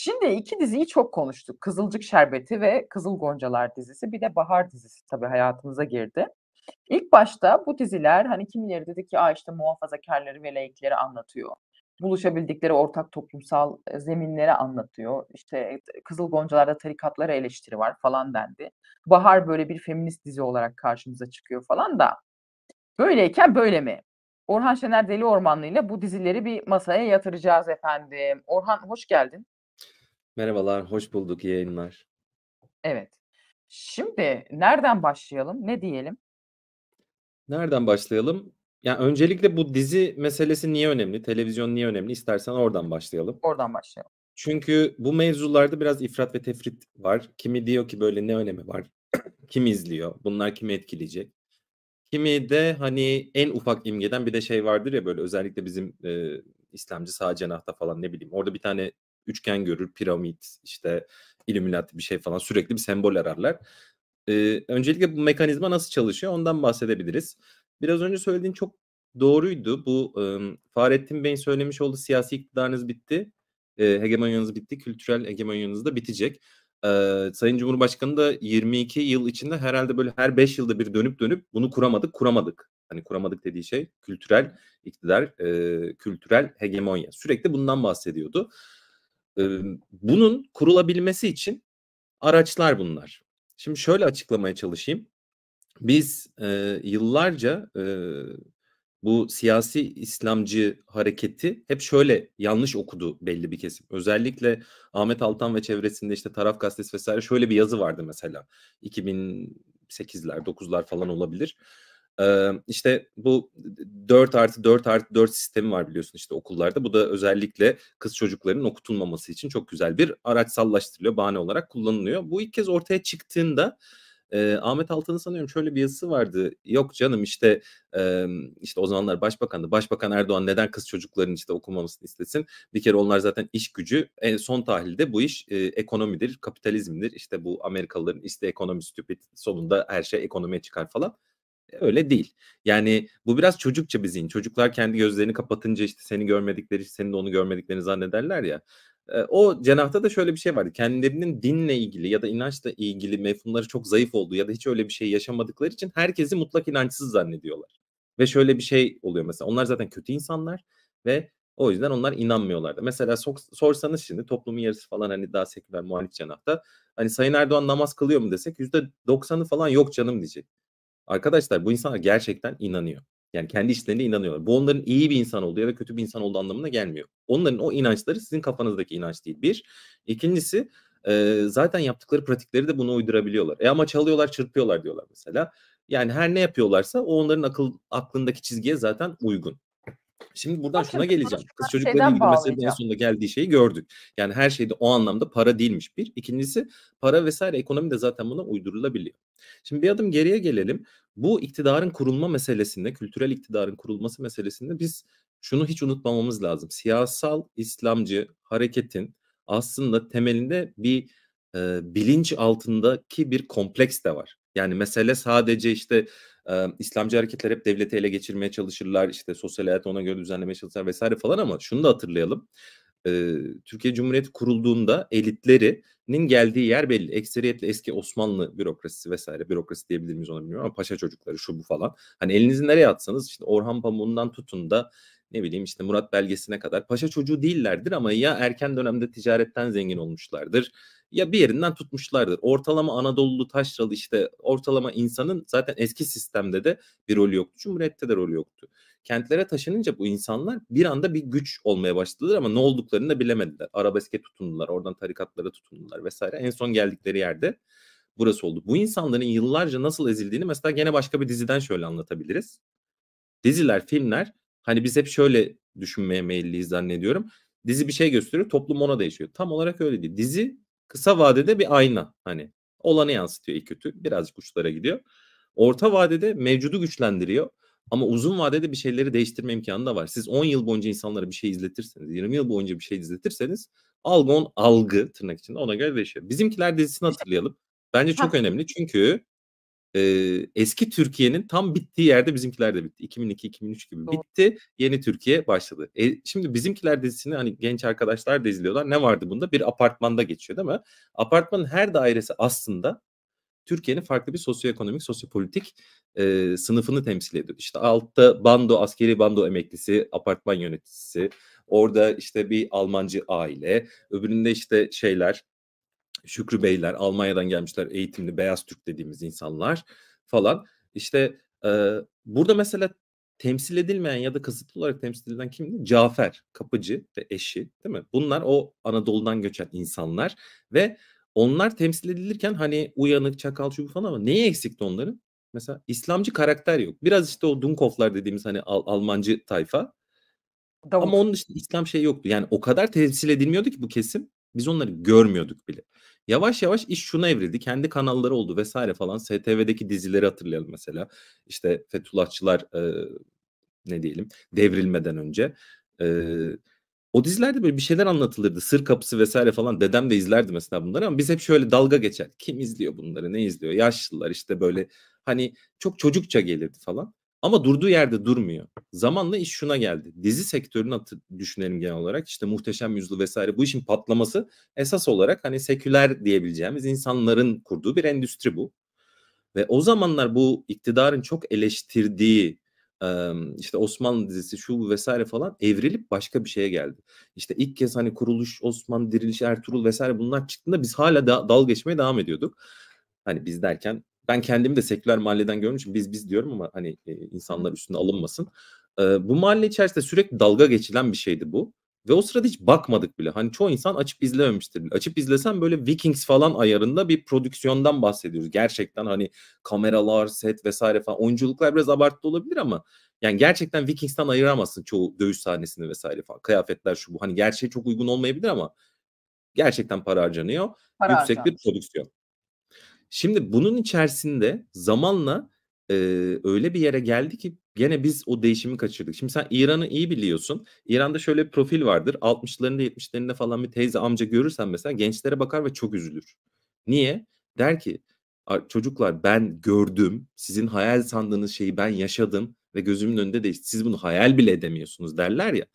Şimdi iki diziyi çok konuştuk. Kızılcık Şerbeti ve Kızıl Goncalar dizisi. Bir de Bahar dizisi tabii hayatımıza girdi. İlk başta bu diziler hani kimileri dedi ki Aa işte muhafazakarları ve laikleri anlatıyor. Buluşabildikleri ortak toplumsal zeminleri anlatıyor. İşte Kızıl Goncalar'da tarikatlara eleştiri var falan dendi. Bahar böyle bir feminist dizi olarak karşımıza çıkıyor falan da. Böyleyken böyle mi? Orhan Şener Deli Ormanlı ile bu dizileri bir masaya yatıracağız efendim. Orhan hoş geldin. Merhabalar, hoş bulduk. İyi yayınlar. Evet. Şimdi nereden başlayalım? Ne diyelim? Nereden başlayalım? Ya öncelikle bu dizi meselesi niye önemli? Televizyon niye önemli? İstersen oradan başlayalım. Oradan başlayalım. Çünkü bu mevzularda biraz ifrat ve tefrit var. Kimi diyor ki böyle ne önemi var? Kim izliyor? Bunlar kimi etkileyecek? Kimi de hani en ufak imgeden bir de şey vardır ya böyle özellikle bizim e, İslamcı sağ cenahta falan ne bileyim. Orada bir tane üçgen görür, piramit, işte Illuminati bir şey falan sürekli bir sembol ararlar. Ee, öncelikle bu mekanizma nasıl çalışıyor ondan bahsedebiliriz. Biraz önce söylediğin çok doğruydu. Bu e, Fahrettin Bey'in söylemiş olduğu siyasi iktidarınız bitti. E, hegemonyanız bitti. Kültürel hegemonyanız da bitecek. E, Sayın Cumhurbaşkanı da 22 yıl içinde herhalde böyle her 5 yılda bir dönüp dönüp bunu kuramadık, kuramadık. Hani kuramadık dediği şey kültürel iktidar, e, kültürel hegemonya. Sürekli bundan bahsediyordu. Bunun kurulabilmesi için araçlar bunlar. Şimdi şöyle açıklamaya çalışayım. Biz e, yıllarca e, bu siyasi İslamcı hareketi hep şöyle yanlış okudu belli bir kesim. Özellikle Ahmet Altan ve çevresinde işte Taraf Gazetesi vesaire şöyle bir yazı vardı mesela. 2008'ler 9'lar falan olabilir. Ee, işte bu 4 artı 4 artı 4 sistemi var biliyorsun işte okullarda. Bu da özellikle kız çocukların okutulmaması için çok güzel bir araç sallaştırılıyor, bahane olarak kullanılıyor. Bu ilk kez ortaya çıktığında e, Ahmet Altan'ın sanıyorum şöyle bir yazısı vardı. Yok canım işte e, işte o zamanlar başbakandı. Başbakan Erdoğan neden kız çocukların işte okumamasını istesin? Bir kere onlar zaten iş gücü. En son tahlilde bu iş e, ekonomidir, kapitalizmdir. İşte bu Amerikalıların işte ekonomi stupid sonunda her şey ekonomiye çıkar falan. Öyle değil. Yani bu biraz çocukça bir zihin. Çocuklar kendi gözlerini kapatınca işte seni görmedikleri, senin de onu görmediklerini zannederler ya. O cenahta da şöyle bir şey vardı. Kendilerinin dinle ilgili ya da inançla ilgili mefhumları çok zayıf olduğu ya da hiç öyle bir şey yaşamadıkları için herkesi mutlak inançsız zannediyorlar. Ve şöyle bir şey oluyor mesela. Onlar zaten kötü insanlar ve o yüzden onlar inanmıyorlardı. Mesela sorsanız şimdi toplumun yarısı falan hani daha seküler muhalif cenahta hani Sayın Erdoğan namaz kılıyor mu desek %90'ı falan yok canım diyecek. Arkadaşlar bu insanlar gerçekten inanıyor. Yani kendi içlerinde inanıyorlar. Bu onların iyi bir insan olduğu ya da kötü bir insan olduğu anlamına gelmiyor. Onların o inançları sizin kafanızdaki inanç değil. Bir. İkincisi e, zaten yaptıkları pratikleri de bunu uydurabiliyorlar. E ama çalıyorlar, çırpıyorlar diyorlar mesela. Yani her ne yapıyorlarsa o onların akıl aklındaki çizgiye zaten uygun. Şimdi buradan Bakın, şuna geleceğim. Kız çocuklarıyla ilgili meselede en sonunda geldiği şeyi gördük. Yani her şeyde o anlamda para değilmiş bir. İkincisi para vesaire ekonomi de zaten buna uydurulabiliyor. Şimdi bir adım geriye gelelim. Bu iktidarın kurulma meselesinde, kültürel iktidarın kurulması meselesinde biz şunu hiç unutmamamız lazım. Siyasal İslamcı hareketin aslında temelinde bir e, bilinç altındaki bir kompleks de var. Yani mesele sadece işte İslamcı hareketler hep devleti ele geçirmeye çalışırlar. işte sosyal hayatı ona göre düzenlemeye çalışırlar vesaire falan ama şunu da hatırlayalım. Türkiye Cumhuriyeti kurulduğunda elitlerinin geldiği yer belli. Ekseriyetle eski Osmanlı bürokrasisi vesaire. Bürokrasi diyebilir miyiz onu bilmiyorum ama paşa çocukları şu bu falan. Hani elinizi nereye atsanız işte Orhan Pamuk'undan tutun da ne bileyim işte Murat belgesine kadar paşa çocuğu değillerdir ama ya erken dönemde ticaretten zengin olmuşlardır ya bir yerinden tutmuşlardır. Ortalama Anadolu taşralı işte ortalama insanın zaten eski sistemde de bir rolü yoktu. Cumhuriyette de rolü yoktu. Kentlere taşınınca bu insanlar bir anda bir güç olmaya başladılar ama ne olduklarını da bilemediler. Arabeske tutundular, oradan tarikatlara tutundular vesaire. En son geldikleri yerde burası oldu. Bu insanların yıllarca nasıl ezildiğini mesela gene başka bir diziden şöyle anlatabiliriz. Diziler, filmler hani biz hep şöyle düşünmeye meyilliyiz zannediyorum. Dizi bir şey gösteriyor, toplum ona değişiyor. Tam olarak öyle değil. Dizi Kısa vadede bir ayna hani olanı yansıtıyor iyi kötü birazcık uçlara gidiyor. Orta vadede mevcudu güçlendiriyor ama uzun vadede bir şeyleri değiştirme imkanı da var. Siz 10 yıl boyunca insanlara bir şey izletirseniz, 20 yıl boyunca bir şey izletirseniz algı on algı tırnak içinde ona göre değişiyor. Bizimkiler dizisini hatırlayalım. Bence çok önemli çünkü eee, eski Türkiye'nin tam bittiği yerde Bizimkiler de bitti. 2002-2003 gibi bitti. Yeni Türkiye başladı. E, şimdi Bizimkiler dizisini hani genç arkadaşlar da izliyorlar. Ne vardı bunda? Bir apartmanda geçiyor değil mi? Apartmanın her dairesi aslında Türkiye'nin farklı bir sosyoekonomik, sosyopolitik eee, sınıfını temsil ediyor. İşte altta bando, askeri bando emeklisi, apartman yöneticisi. Orada işte bir Almancı aile. Öbüründe işte şeyler, Şükrü Beyler, Almanya'dan gelmişler eğitimli beyaz Türk dediğimiz insanlar falan. İşte eee, burada mesela temsil edilmeyen ya da kısıtlı olarak temsil edilen kimdi? Cafer, kapıcı ve eşi değil mi? Bunlar o Anadolu'dan göçen insanlar ve onlar temsil edilirken hani uyanık, çakal, şu falan ama neyi eksikti onların? Mesela İslamcı karakter yok. Biraz işte o Dunkovlar dediğimiz hani Al- Almancı tayfa. Davut. Ama onun dışında İslam şey yoktu. Yani o kadar temsil edilmiyordu ki bu kesim. Biz onları görmüyorduk bile. Yavaş yavaş iş şuna evrildi. Kendi kanalları oldu vesaire falan. STV'deki dizileri hatırlayalım mesela. İşte Fethullahçılar e, ne diyelim devrilmeden önce. E, o dizilerde böyle bir şeyler anlatılırdı. Sır kapısı vesaire falan. Dedem de izlerdi mesela bunları ama biz hep şöyle dalga geçer. Kim izliyor bunları? Ne izliyor? Yaşlılar işte böyle hani çok çocukça gelirdi falan. Ama durduğu yerde durmuyor. Zamanla iş şuna geldi. Dizi sektörünü atı- düşünelim genel olarak. İşte Muhteşem Yüzyıl vesaire bu işin patlaması esas olarak hani seküler diyebileceğimiz insanların kurduğu bir endüstri bu. Ve o zamanlar bu iktidarın çok eleştirdiği işte Osmanlı dizisi şu vesaire falan evrilip başka bir şeye geldi. İşte ilk kez hani kuruluş Osmanlı, diriliş Ertuğrul vesaire bunlar çıktığında biz hala da, dalga geçmeye devam ediyorduk. Hani biz derken ben kendimi de seküler mahalleden görmüşüm. Biz biz diyorum ama hani e, insanlar üstüne alınmasın. E, bu mahalle içerisinde sürekli dalga geçilen bir şeydi bu. Ve o sırada hiç bakmadık bile. Hani çoğu insan açıp izlememiştir bile. Açıp izlesen böyle Vikings falan ayarında bir prodüksiyondan bahsediyoruz. Gerçekten hani kameralar, set vesaire falan. Oyunculuklar biraz abartı olabilir ama yani gerçekten Vikings'ten ayıramazsın çoğu dövüş sahnesini vesaire falan. Kıyafetler şu bu. Hani gerçeğe çok uygun olmayabilir ama gerçekten para harcanıyor. Para Yüksek bir harcanmış. prodüksiyon. Şimdi bunun içerisinde zamanla e, öyle bir yere geldi ki gene biz o değişimi kaçırdık. Şimdi sen İran'ı iyi biliyorsun. İran'da şöyle bir profil vardır. 60'larında 70'lerinde falan bir teyze amca görürsen mesela gençlere bakar ve çok üzülür. Niye? Der ki "A- çocuklar ben gördüm. Sizin hayal sandığınız şeyi ben yaşadım ve gözümün önünde değişti. Siz bunu hayal bile edemiyorsunuz derler ya.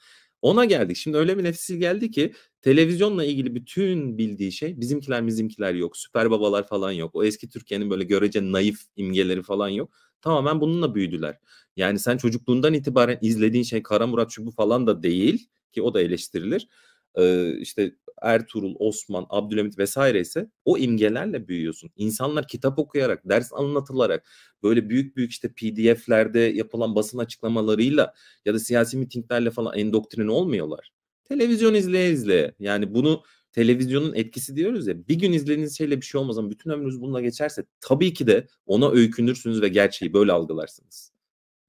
Ona geldik. Şimdi öyle bir nefsil geldi ki televizyonla ilgili bütün bildiği şey bizimkiler bizimkiler yok. Süper babalar falan yok. O eski Türkiye'nin böyle görece naif imgeleri falan yok. Tamamen bununla büyüdüler. Yani sen çocukluğundan itibaren izlediğin şey Kara Murat şu bu falan da değil ki o da eleştirilir. Ee, işte Ertuğrul, Osman, Abdülhamit vesaire ise o imgelerle büyüyorsun. İnsanlar kitap okuyarak, ders anlatılarak, böyle büyük büyük işte PDF'lerde yapılan basın açıklamalarıyla ya da siyasi mitinglerle falan endoktrine olmuyorlar. Televizyon izleye izleye. Yani bunu televizyonun etkisi diyoruz ya. Bir gün izlediğiniz şeyle bir şey olmaz ama bütün ömrünüz bununla geçerse tabii ki de ona öykünürsünüz ve gerçeği böyle algılarsınız.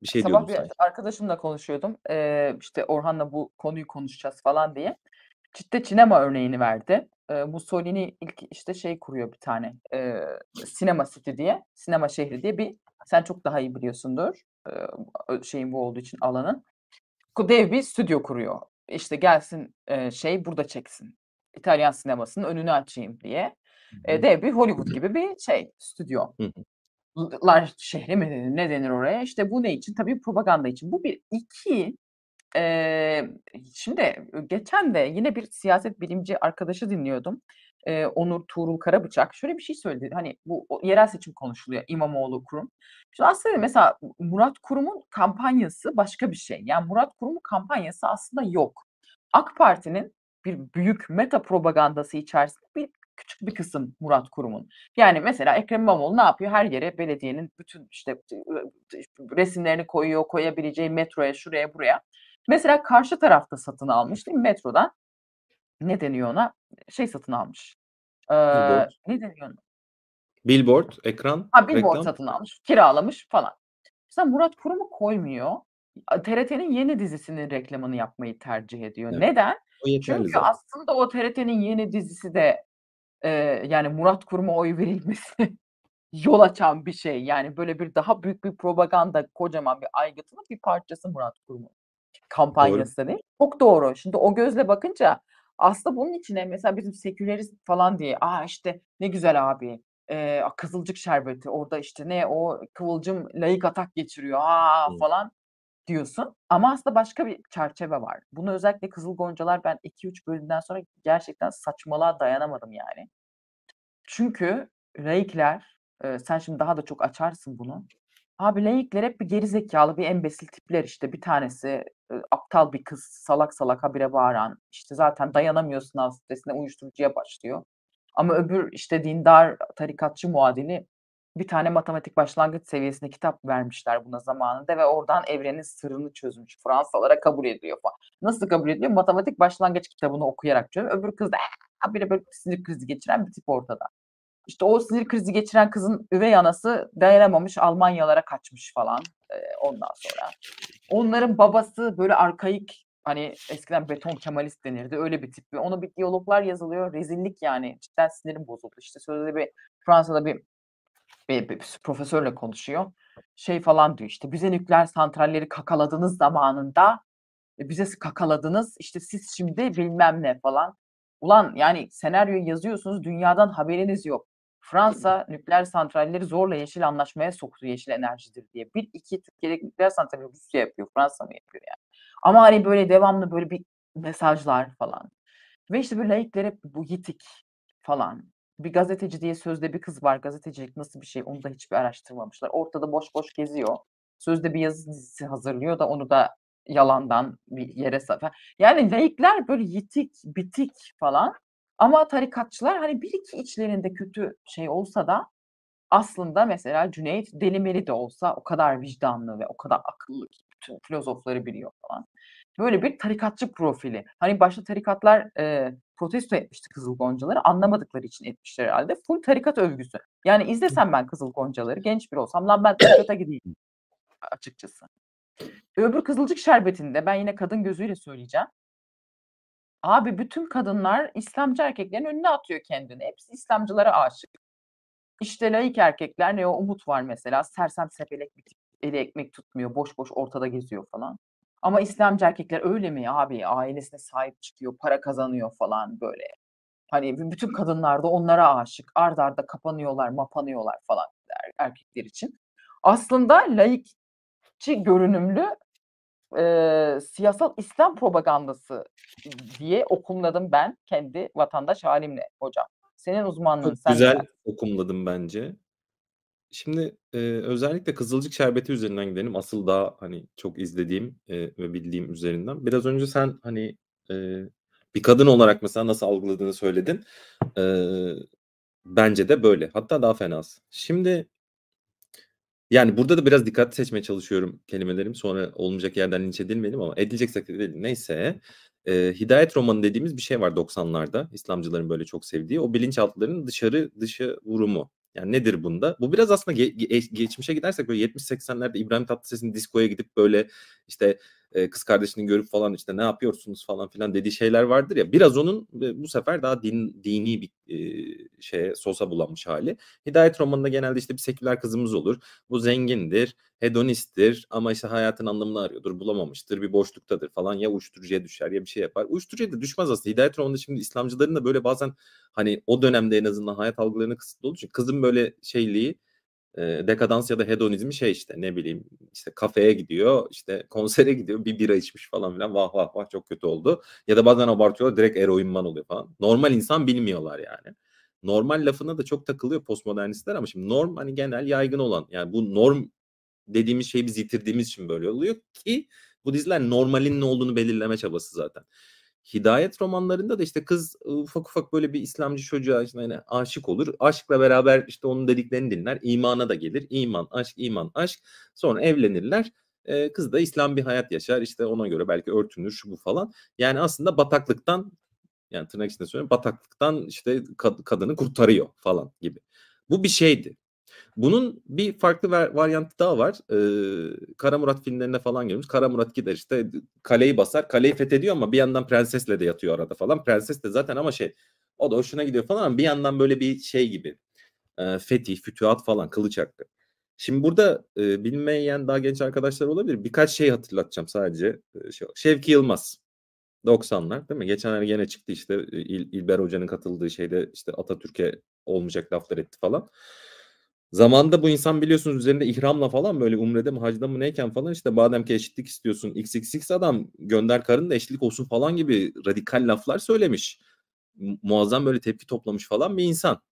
Bir şey Sabah bir sanki. arkadaşımla konuşuyordum. Ee, işte Orhan'la bu konuyu konuşacağız falan diye. Cidde sinema örneğini verdi. Ee, Mussolini ilk işte şey kuruyor bir tane. E, Sinema City diye. Sinema şehri diye bir sen çok daha iyi biliyorsundur. E, şeyin bu olduğu için alanın. Dev bir stüdyo kuruyor. İşte gelsin e, şey burada çeksin. İtalyan sinemasının önünü açayım diye. E, dev bir Hollywood gibi bir şey stüdyo. Lar şehri mi denir, ne denir oraya? İşte bu ne için? Tabii propaganda için. Bu bir. iki eee, şimdi geçen de yine bir siyaset bilimci arkadaşı dinliyordum. Eee, Onur Tuğrul Karabıçak. Şöyle bir şey söyledi. Hani bu yerel seçim konuşuluyor. İmamoğlu Kurum. Şimdi aslında mesela Murat Kurum'un kampanyası başka bir şey. Yani Murat Kurum'un kampanyası aslında yok. AK Parti'nin bir büyük meta propagandası içerisinde bir küçük bir kısım Murat Kurum'un. Yani mesela Ekrem İmamoğlu ne yapıyor? Her yere belediyenin bütün işte resimlerini koyuyor, koyabileceği metroya, şuraya, buraya. Mesela karşı tarafta satın almış değil mi? Metrodan ne deniyor ona? Şey satın almış. Ee, Billboard. ne deniyor ona? Billboard, ekran, Ha billboard reklam. satın almış, kiralamış falan. Mesela Murat Kurum'u koymuyor. TRT'nin yeni dizisinin reklamını yapmayı tercih ediyor. Evet. Neden? Çünkü zaten. aslında o TRT'nin yeni dizisi de e, yani Murat Kurum'a oy verilmesi yol açan bir şey. Yani böyle bir daha büyük bir propaganda, kocaman bir aygıtının bir parçası Murat Kurum'un kampanyası değil. Çok doğru. Şimdi o gözle bakınca aslında bunun içine mesela bizim sekülerist falan diye aa işte ne güzel abi Eee, Kızılcık Şerbeti orada, işte, ne o kıvılcım laik atak geçiriyor, a, Hı. falan diyorsun ama aslında başka bir çerçeve var. Bunu özellikle Kızıl Goncalar ben 2-3 bölümden sonra gerçekten saçmalığa dayanamadım yani. Çünkü laikler, eee, sen şimdi daha da çok açarsın bunu. Abi laikler hep bir geri zekâlı, bir embesil tipler işte. Bir tanesi, ııı, aptal bir kız, salak salak habire bağıran, işte, zaten dayanamıyor sınav stresine, uyuşturucuya başlıyor. Ama öbür, işte, dindar, tarikatçı muadili bir tane matematik başlangıç seviyesinde kitap vermişler buna zamanında ve oradan evrenin sırrını çözmüş. Fransalılara kabul ediliyor falan. Nasıl kabul ediliyor? Matematik başlangıç kitabını okuyarak çözüyor. Öbür kız da habire böyle sinir krizi geçiren bir tip ortada. İşte, o sinir krizi geçiren kızın üvey anası dayanamamış, Almanyalara kaçmış falan, eee, ondan sonra. Onların babası böyle arkaik, hani, eskiden beton Kemalist denirdi, öyle bir tip ona bir diyaloglar yazılıyor. Rezillik yani. Cidden sinirim bozuldu. İşte, sözde bir Fransa'da bir bir bir profesörle konuşuyor. Şey falan diyor, işte, "Bize nükleer santralleri kakaladınız zamanında, e, bize kakaladınız, işte, siz şimdi bilmem ne." falan. Ulan, yani, senaryoyu yazıyorsunuz, dünyadan haberiniz yok. Fransa nükleer santralleri zorla yeşil anlaşmaya soktu, yeşil enerjidir diye. 1-2 Türkiye'deki nükleer santralleri Rusya yapıyor, Fransa mı yapıyor yani? Ama, hani, böyle devamlı böyle bir mesajlar falan ve, işte, böyle laikler hep bu yitik falan. Bir gazeteci diye sözde bir kız var. Gazetecilik nasıl bir şey onu da hiçbir araştırmamışlar. Ortada boş boş geziyor. Sözde bir yazı dizisi hazırlıyor da onu da yalandan bir yere sa Yani laikler böyle yitik, bitik falan ama tarikatçılar, hani, 1-2 içlerinde kötü şey olsa da aslında mesela Cüneyt Delimeri de olsa o kadar vicdanlı ve o kadar akıllı ki bütün filozofları biliyor falan. Böyle bir tarikatçı profili. Hani, başta tarikatlar, eee, protesto etmişti Kızıl Goncaları. Anlamadıkları için etmişler herhâlde. Ful tarikat övgüsü. Yani izlesem ben Kızıl Goncaları, genç biri olsam, lan ben tarikata gideyim açıkçası. Öbür Kızılcık Şerbeti'nde ben yine kadın gözüyle söyleyeceğim. Abi bütün kadınlar İslamcı erkeklerin önüne atıyor kendini. Hepsi İslamcılara aşık. İşte, laik erkekler, ne o Umut var mesela, sersem sepelek bir tip, eli ekmek tutmuyor, boş boş ortada geziyor falan. Ama İslamcı erkekler öyle mi abi? Ailesine sahip çıkıyor, para kazanıyor falan böyle. Hani, bü bütün kadınlar da onlara aşık. Art arda kapanıyorlar, mapanıyorlar falan er erkekler için. Aslında laikçi görünümlü, eee, siyasal İslam propagandası diye okumladım ben kendi vatandaş hâlimle hocam. Senin uzmanlığın, Çok sen güzel dersin? okumladın bence. Şimdi, eee, özellikle Kızılcık Şerbeti üzerinden gidelim. Asıl daha, hani, çok izlediğim, eee, ve bildiğim üzerinden. Biraz önce sen, hani, eee, bir kadın olarak mesela nasıl algıladığını söyledin. Eee, bence de böyle. Hatta daha fenası. Şimdi yani, burada da biraz dikkatli seçmeye çalışıyorum kelimelerimi. Sonra olmayacak yerden linç edilmeyelim ama edileceksek de edelim. Neyse. Eee, hidayet romanı dediğimiz bir şey var 90'larda. İslamcıların böyle çok sevdiği. O bilinçaltlarının dışarı dışa vurumu. Yani nedir bunda? Bu biraz aslında ge ge geçmişe gidersek böyle 70-80'lerde İbrahim Tatlıses'in diskoya gidip böyle, işte, eee, kız kardeşini görüp falan, işte, "Ne yapıyorsunuz?" falan filan dediği şeyler vardır ya. Biraz onun, eee, bu sefer daha din dini bir, eee, şeye, sosa bulanmış hâli. Hidayet romanında genelde, işte, bir seküler kızımız olur. Bu zengindir, hedonisttir ama, işte, hayatın anlamını arıyordur, bulamamıştır, bir boşluktadır falan. Ya uyuşturucuya düşer ya bir şey yapar. Uyuşturucuya da düşmez aslında. Hidayet romanında şimdi İslamcıların da böyle bazen, hani, o dönemde en azından hayat algılarının kısıtlı olduğu için kızın böyle şeyliği, eee, dekadans ya da hedonizmi şey, işte, ne bileyim, işte, kafeye gidiyor, işte, konsere gidiyor, bir bira içmiş falan filan. Vah, vah, vah çok kötü oldu. Ya da bazen abartıyorlar, direkt eroinman oluyor falan. Normal insan bilmiyorlar yani. Normal lafına da çok takılıyor postmodernistler ama şimdi norm, hani, genel yaygın olan, yani bu norm dediğimiz şeyi biz yitirdiğimiz için böyle oluyor ki bu diziler normalin ne olduğunu belirleme çabası zaten. Hidayet romanlarında da, işte, kız ufak ufak böyle bir İslamcı çocuğa, işte, hani, aşık olur. Aşkla beraber, işte, onun dediklerini dinler. İmana da gelir. İman, aşk, iman, aşk. Sonra evlenirler. Eee, kız da İslam bir hayat yaşar. İşte, ona göre belki örtünür, şu bu falan. Yani aslında bataklıktan, yani tırnak içinde söylüyorum, bataklıktan, işte, kad kadını kurtarıyor falan gibi. Bu bir şeydi. Bunun bir farklı varyantı daha var. Eee, Kara Murat filmlerinde falan görüyoruz. Kara Murat gider, işte, kaleyi basar, kaleyi fethediyor ama bir yandan prensesle de yatıyor arada falan. Prenses de zaten ama şey, o da hoşuna gidiyor falan ama bir yandan böyle bir şey gibi, eee, fetih, fütühat falan, kılıç hakkı. Şimdi burada, eee, bilmeyen daha genç arkadaşlar olabilir. Birkaç şey hatırlatacağım sadece. Eee, şey Şevki Yılmaz. 90'lar değil mi? Geçenlerde gene çıktı, işte, İl İlber Hoca'nın katıldığı şeyde, işte, Atatürk'e olmayacak laflar etti falan. Zamanında bu insan biliyorsunuz üzerinde ihramla falan böyle umrede mi hacda mı neyken falan işte madem ki eşitlik istiyorsun XXX adam gönder karın da eşitlik olsun falan gibi radikal laflar söylemiş. Muazzam böyle tepki toplamış falan bir insan.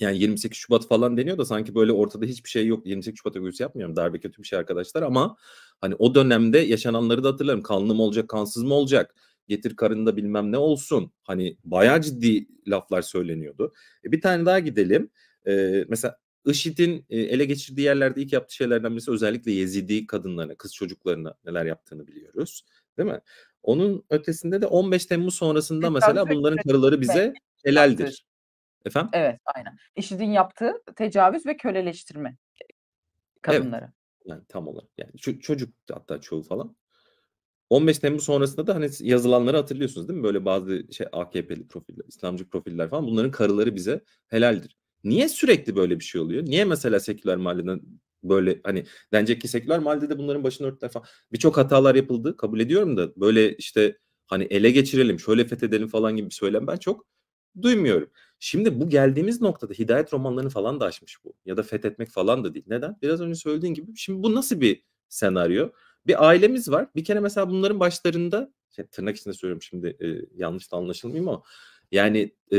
Yani 28 Şubat falan deniyor da sanki böyle ortada hiçbir şey yok. 28 Şubat ögüsü yapmıyorum. Darbe kötü bir şey arkadaşlar ama hani o dönemde yaşananları da hatırlarım. Kanlı mı olacak, kansız mı olacak? Getir karında bilmem ne olsun. Hani bayağı ciddi laflar söyleniyordu. E bir tane daha gidelim. Ee, mesela IŞİD'in ele geçirdiği yerlerde ilk yaptığı şeylerden birisi özellikle Yezidi kadınlarına, kız çocuklarına neler yaptığını biliyoruz. Değil mi? Onun ötesinde de 15 Temmuz sonrasında mesela bunların karıları bize helaldir. Efendim? Evet, aynen. IŞİD'in yaptığı tecavüz ve köleleştirme kadınları. Evet. Yani tam olarak. Yani çocuk hatta çoğu falan. 15 Temmuz sonrasında da hani yazılanları hatırlıyorsunuz değil mi? Böyle bazı şey AKP'li profiller, İslamcı profiller falan bunların karıları bize helaldir. Niye sürekli böyle bir şey oluyor? Niye mesela seküler mahalleden böyle hani denecek ki seküler mahallede bunların başını örtüler falan. Birçok hatalar yapıldı kabul ediyorum da böyle işte hani ele geçirelim şöyle fethedelim falan gibi bir söylem ben çok duymuyorum. Şimdi bu geldiğimiz noktada hidayet romanlarını falan da açmış bu. Ya da fethetmek falan da değil. Neden? Biraz önce söylediğin gibi şimdi bu nasıl bir senaryo? Bir ailemiz var. Bir kere mesela bunların başlarında şey, tırnak içinde söylüyorum şimdi e, yanlış da anlaşılmayayım ama yani e,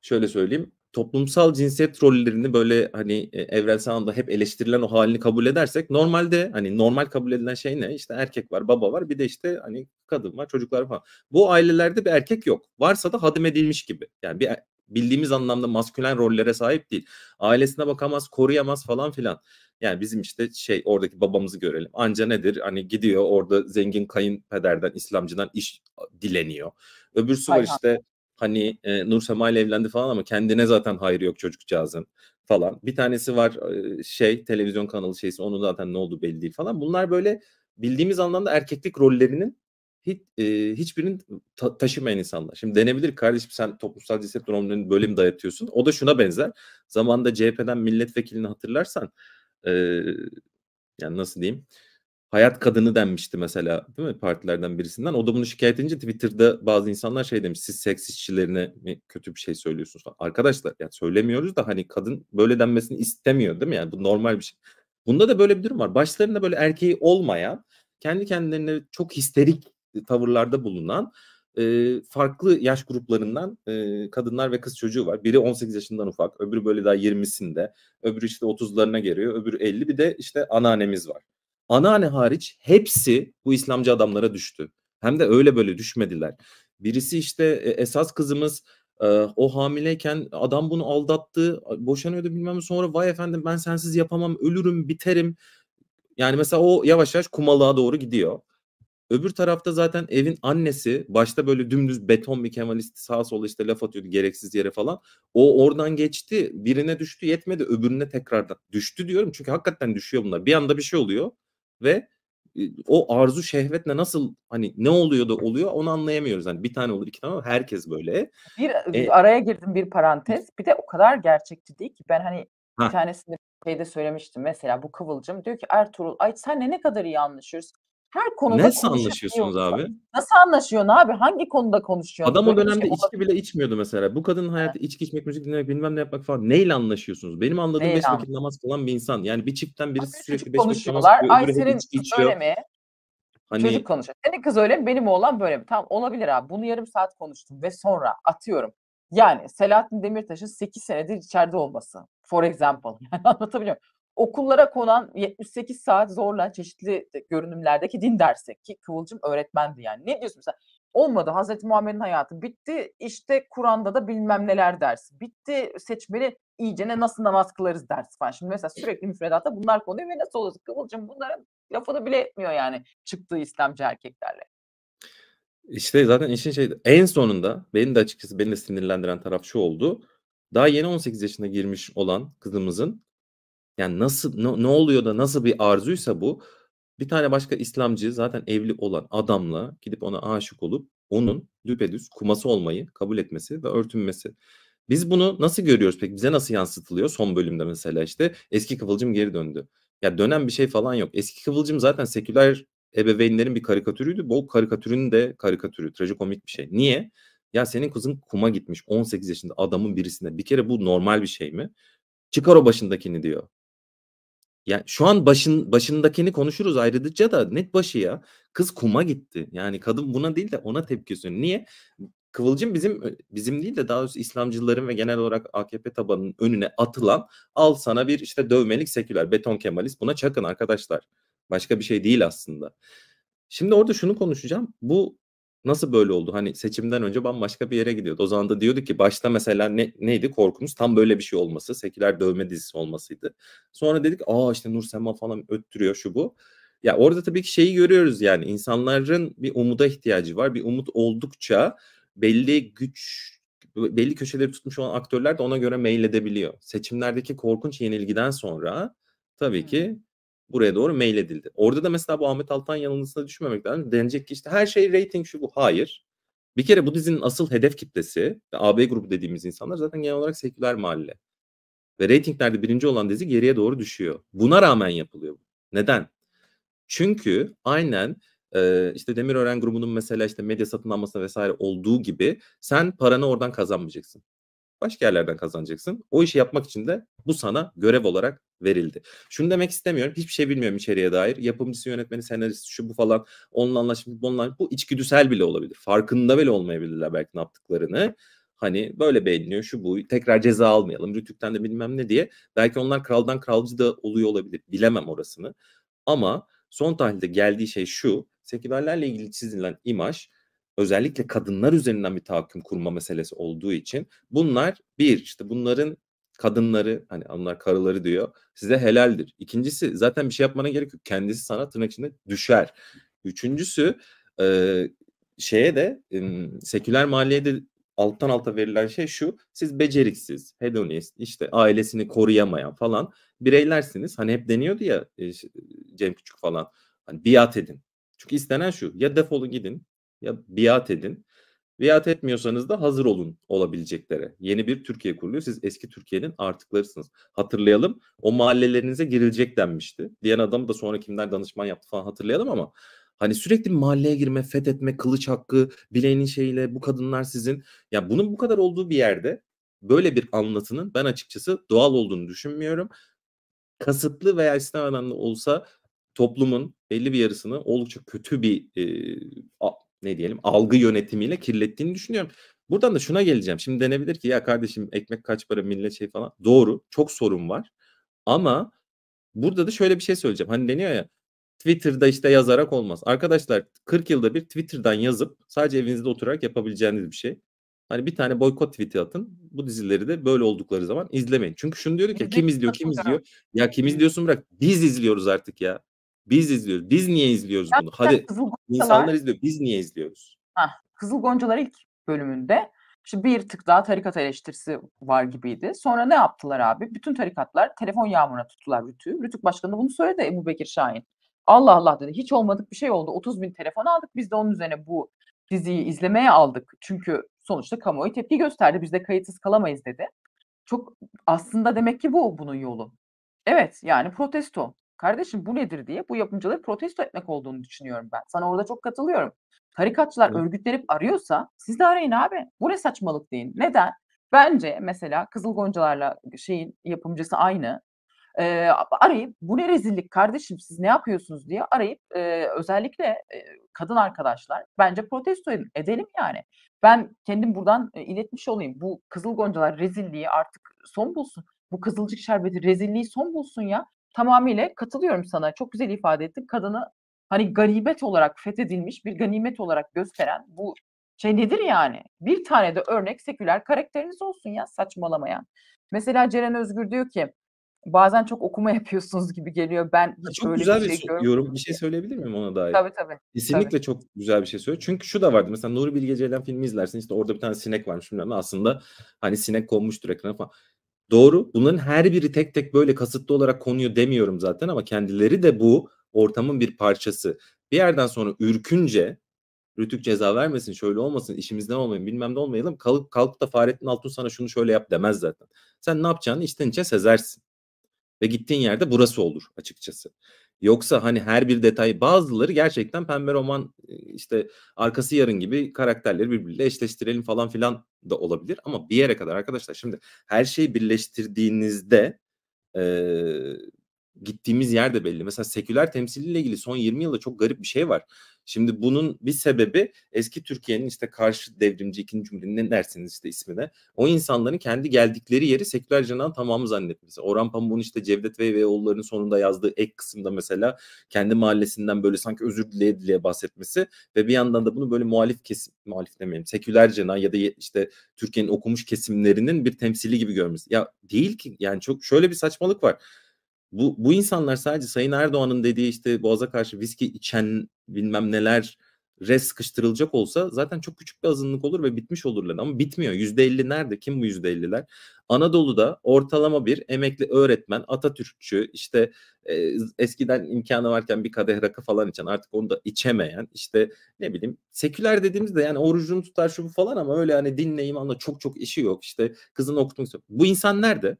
şöyle söyleyeyim toplumsal cinsiyet rollerini böyle hani e, evrensel anlamda hep eleştirilen o halini kabul edersek normalde hani normal kabul edilen şey ne? İşte erkek var, baba var, bir de işte hani kadın var, çocuklar falan. Bu ailelerde bir erkek yok. Varsa da hadim edilmiş gibi. Yani bir bildiğimiz anlamda maskülen rollere sahip değil. Ailesine bakamaz, koruyamaz falan filan. Yani bizim işte şey oradaki babamızı görelim. Anca nedir? Hani gidiyor orada zengin kayınpederden, İslamcıdan iş dileniyor. Öbürsü var işte hani e, Nur Sema ile evlendi falan ama kendine zaten hayrı yok çocukcağızın falan. Bir tanesi var e, şey televizyon kanalı şeysi onun zaten ne oldu belli değil falan. Bunlar böyle bildiğimiz anlamda erkeklik rollerinin hiç, e, hiçbirinin ta- taşımayan insanlar. Şimdi denebilir kardeşim sen toplumsal cinsiyet normlarını böyle dayatıyorsun? O da şuna benzer. Zamanında CHP'den milletvekilini hatırlarsan e, yani nasıl diyeyim? Hayat kadını denmişti mesela değil mi partilerden birisinden. O da bunu şikayet edince Twitter'da bazı insanlar şey demiş siz seks işçilerine mi kötü bir şey söylüyorsunuz falan. Arkadaşlar yani söylemiyoruz da hani kadın böyle denmesini istemiyor değil mi? Yani bu normal bir şey. Bunda da böyle bir durum var. Başlarında böyle erkeği olmayan, kendi kendilerine çok histerik tavırlarda bulunan e, farklı yaş gruplarından e, kadınlar ve kız çocuğu var. Biri 18 yaşından ufak, öbürü böyle daha 20'sinde, öbürü işte 30'larına geliyor, öbürü 50. Bir de işte anneannemiz var. Anneanne hariç hepsi bu İslamcı adamlara düştü. Hem de öyle böyle düşmediler. Birisi işte e, esas kızımız e, o hamileyken adam bunu aldattı, boşanıyordu bilmem sonra vay efendim ben sensiz yapamam, ölürüm, biterim. Yani mesela o yavaş yavaş kumalığa doğru gidiyor. Öbür tarafta zaten evin annesi başta böyle dümdüz beton bir kemalist sağa sola işte laf atıyordu gereksiz yere falan. O oradan geçti birine düştü yetmedi öbürüne tekrardan düştü diyorum çünkü hakikaten düşüyor bunlar. Bir anda bir şey oluyor ve o arzu şehvetle nasıl hani ne oluyor da oluyor onu anlayamıyoruz. Hani bir tane olur iki tane olur herkes böyle. Bir e, araya girdim bir parantez. Bir de o kadar gerçekçi değil ki ben hani bir tanesinde şeyde söylemiştim mesela bu Kıvılcım diyor ki Ertuğrul ay senle ne kadar iyi anlaşıyoruz. Her konuda Nasıl anlaşıyorsunuz abi? Nasıl anlaşıyorsun abi? Hangi konuda konuşuyorsun? Adam o dönemde şey içki bile içmiyordu mesela. Bu kadının hayatı evet. içki içmek, müzik dinlemek, bilmem ne yapmak falan. Neyle anlaşıyorsunuz? Benim anladığım Neyle beş vakit namaz kılan bir insan. Yani bir çiftten birisi abi, sürekli beş vakit namaz kılıyor. Ay senin öyle mi? Hani... Çocuk konuşuyor. Senin kız öyle mi? Benim oğlan böyle mi? Tamam olabilir abi. Bunu yarım saat konuştum ve sonra atıyorum. Yani Selahattin Demirtaş'ın 8 senedir içeride olması. For example. Yani anlatabiliyor muyum? Okullara konan 78 saat zorla çeşitli görünümlerdeki din dersi ki Kıvılcım öğretmendi yani. Ne diyorsun mesela? Olmadı Hazreti Muhammed'in hayatı bitti işte Kur'an'da da bilmem neler dersi bitti seçmeli iyicene nasıl namaz kılarız dersi falan. Şimdi mesela sürekli müfredatta bunlar konuyor ve nasıl olur Kıvılcım bunların lafını bile etmiyor yani çıktığı İslamcı erkeklerle. İşte zaten işin şey en sonunda benim de açıkçası beni de sinirlendiren taraf şu oldu. Daha yeni 18 yaşına girmiş olan kızımızın yani nasıl ne, ne oluyor da nasıl bir arzuysa bu bir tane başka İslamcı zaten evli olan adamla gidip ona aşık olup onun düpedüz kuması olmayı kabul etmesi ve örtünmesi. Biz bunu nasıl görüyoruz peki? Bize nasıl yansıtılıyor? Son bölümde mesela işte eski Kıvılcım geri döndü. Ya dönen bir şey falan yok. Eski Kıvılcım zaten seküler ebeveynlerin bir karikatürüydü. Bu karikatürün de karikatürü, trajikomik bir şey. Niye? Ya senin kızın kuma gitmiş 18 yaşında adamın birisine. Bir kere bu normal bir şey mi? Çıkar o başındakini diyor. Yani şu an başın başındakini konuşuruz ayrıca da net başı ya. Kız kuma gitti. Yani kadın buna değil de ona tepki gösteriyor. Niye? Kıvılcım bizim bizim değil de daha doğrusu İslamcıların ve genel olarak AKP tabanının önüne atılan al sana bir işte dövmelik seküler beton kemalist buna çakın arkadaşlar. Başka bir şey değil aslında. Şimdi orada şunu konuşacağım. Bu nasıl böyle oldu? Hani seçimden önce bambaşka bir yere gidiyordu. O zaman da diyordu ki başta mesela ne, neydi korkumuz? Tam böyle bir şey olması. Seküler dövme dizisi olmasıydı. Sonra dedik aa işte Nur Sema falan öttürüyor şu bu. Ya orada tabii ki şeyi görüyoruz yani insanların bir umuda ihtiyacı var. Bir umut oldukça belli güç belli köşeleri tutmuş olan aktörler de ona göre meyledebiliyor. Seçimlerdeki korkunç yenilgiden sonra tabii ki buraya doğru meyledildi. Orada da mesela bu Ahmet Altan yanılgısına düşmemek lazım. Denecek ki işte her şey rating şu bu. Hayır. Bir kere bu dizinin asıl hedef kitlesi ve AB grubu dediğimiz insanlar zaten genel olarak seküler mahalle. Ve reytinglerde birinci olan dizi geriye doğru düşüyor. Buna rağmen yapılıyor. Neden? Çünkü aynen işte Demirören grubunun mesela işte medya satın alması vesaire olduğu gibi sen paranı oradan kazanmayacaksın. Başka yerlerden kazanacaksın. O işi yapmak için de bu sana görev olarak verildi. Şunu demek istemiyorum. Hiçbir şey bilmiyorum içeriye dair. Yapımcısı, yönetmeni, senaristi şu bu falan. Onunla anlaşmış, bununla bu içgüdüsel bile olabilir. Farkında bile olmayabilirler belki ne yaptıklarını. Hani böyle beğeniliyor şu bu tekrar ceza almayalım Rütük'ten de bilmem ne diye. Belki onlar kraldan kralcı da oluyor olabilir. Bilemem orasını. Ama son tahlilde geldiği şey şu. Sekülerlerle ilgili çizilen imaj özellikle kadınlar üzerinden bir tahakküm kurma meselesi olduğu için bunlar bir işte bunların kadınları hani onlar karıları diyor size helaldir. İkincisi zaten bir şey yapmana gerek yok. Kendisi sana tırnak içinde düşer. Üçüncüsü e, şeye de e, seküler de alttan alta verilen şey şu. Siz beceriksiz, hedonist, işte ailesini koruyamayan falan bireylersiniz. Hani hep deniyordu ya e, Cem Küçük falan. Hani biat edin. Çünkü istenen şu. Ya defolun gidin ya biat edin. Biat etmiyorsanız da hazır olun olabileceklere. Yeni bir Türkiye kuruluyor. Siz eski Türkiye'nin artıklarısınız. Hatırlayalım o mahallelerinize girilecek denmişti. Diyen adam da sonra kimden danışman yaptı falan hatırlayalım ama hani sürekli mahalleye girme, fethetme, kılıç hakkı, bileğinin şeyiyle bu kadınlar sizin. Ya bunun bu kadar olduğu bir yerde böyle bir anlatının ben açıkçası doğal olduğunu düşünmüyorum. Kasıtlı veya istemeden de olsa toplumun belli bir yarısını oldukça kötü bir e, ne diyelim algı yönetimiyle kirlettiğini düşünüyorum. Buradan da şuna geleceğim. Şimdi denebilir ki ya kardeşim ekmek kaç para millet şey falan. Doğru. Çok sorun var. Ama burada da şöyle bir şey söyleyeceğim. Hani deniyor ya Twitter'da işte yazarak olmaz. Arkadaşlar 40 yılda bir Twitter'dan yazıp sadece evinizde oturarak yapabileceğiniz bir şey. Hani bir tane boykot tweet'i atın. Bu dizileri de böyle oldukları zaman izlemeyin. Çünkü şunu diyor ki kim izliyor kim izliyor? Ya kim izliyorsun bırak. Biz izliyoruz artık ya. Biz izliyoruz. Biz niye izliyoruz bunu? Hadi insanlar izliyor. Biz niye izliyoruz? Hah, Kızıl Goncalar ilk bölümünde işte bir tık daha tarikat eleştirisi var gibiydi. Sonra ne yaptılar abi? Bütün tarikatlar telefon yağmuruna tuttular Rütü. Rütük Başkanı bunu söyledi Ebu Bekir Şahin. Allah Allah dedi. Hiç olmadık bir şey oldu. 30 bin telefon aldık. Biz de onun üzerine bu diziyi izlemeye aldık. Çünkü sonuçta kamuoyu tepki gösterdi. Biz de kayıtsız kalamayız dedi. Çok aslında demek ki bu bunun yolu. Evet yani protesto. Kardeşim bu nedir diye bu yapımcıları protesto etmek olduğunu düşünüyorum ben. Sana orada çok katılıyorum. Tarikatçılar evet. örgütlenip arıyorsa siz de arayın abi. Bu ne saçmalık deyin. Neden? Bence mesela Kızıl Goncalar'la şeyin yapımcısı aynı. Ee, arayıp bu ne rezillik kardeşim siz ne yapıyorsunuz diye arayıp e, özellikle e, kadın arkadaşlar bence protesto edin, edelim yani. Ben kendim buradan e, iletmiş olayım. Bu Kızıl Goncalar rezilliği artık son bulsun. Bu Kızılcık Şerbeti rezilliği son bulsun ya tamamıyla katılıyorum sana. Çok güzel ifade ettin. Kadını hani garibet olarak fethedilmiş bir ganimet olarak gösteren bu şey nedir yani? Bir tane de örnek seküler karakteriniz olsun ya saçmalamayan. Mesela Ceren Özgür diyor ki bazen çok okuma yapıyorsunuz gibi geliyor. Ben hiç çok öyle güzel bir, şey bir yorum. Bir şey söyleyebilir miyim ona dair? Tabii tabii. Kesinlikle tabii. çok güzel bir şey söylüyor. Çünkü şu da vardı. Mesela Nuri Bilge Ceylan filmi izlersin. İşte orada bir tane sinek varmış. Bilmem aslında hani sinek konmuştur ekrana falan. Doğru. Bunların her biri tek tek böyle kasıtlı olarak konuyor demiyorum zaten ama kendileri de bu ortamın bir parçası. Bir yerden sonra ürkünce Rütük ceza vermesin, şöyle olmasın, işimizden olmayın, bilmem ne olmayalım. Kalk, kalk da Fahrettin Altun sana şunu şöyle yap demez zaten. Sen ne yapacağını içten içe sezersin. Ve gittiğin yerde burası olur açıkçası. Yoksa hani her bir detay bazıları gerçekten pembe roman işte arkası yarın gibi karakterleri birbiriyle eşleştirelim falan filan da olabilir. Ama bir yere kadar arkadaşlar şimdi her şeyi birleştirdiğinizde eee, gittiğimiz yer de belli. Mesela seküler temsiliyle ilgili son 20 yılda çok garip bir şey var. Şimdi bunun bir sebebi eski Türkiye'nin işte karşı devrimci ikinci cumhuriyeti ne dersiniz işte ismine. O insanların kendi geldikleri yeri seküler cenahın tamamı zannetmesi. Orhan Pamuk'un işte Cevdet Bey ve oğullarının sonunda yazdığı ek kısımda mesela kendi mahallesinden böyle sanki özür dileye dileye bahsetmesi ve bir yandan da bunu böyle muhalif kesim, muhalif demeyelim seküler cenah ya da işte Türkiye'nin okumuş kesimlerinin bir temsili gibi görmesi. Ya değil ki yani çok şöyle bir saçmalık var bu, bu insanlar sadece Sayın Erdoğan'ın dediği işte boğaza karşı viski içen bilmem neler res sıkıştırılacak olsa zaten çok küçük bir azınlık olur ve bitmiş olurlar. Ama bitmiyor. Yüzde elli nerede? Kim bu yüzde elliler? Anadolu'da ortalama bir emekli öğretmen, Atatürkçü, işte e, eskiden imkanı varken bir kadeh rakı falan içen, artık onu da içemeyen, işte ne bileyim seküler dediğimizde yani orucunu tutar şu bu falan ama öyle hani dinle imanla çok çok işi yok. İşte kızını okutmak istiyor. Bu insan nerede?